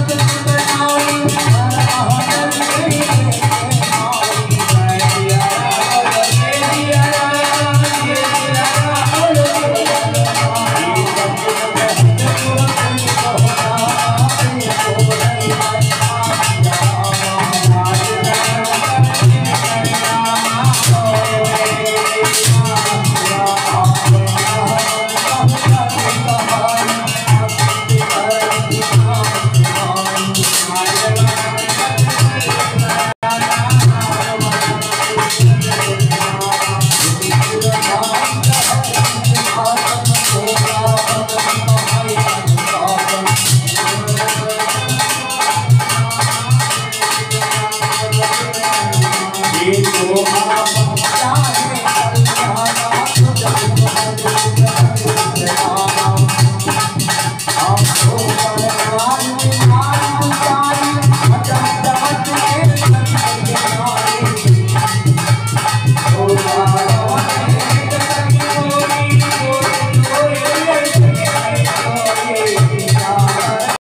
I'm I'm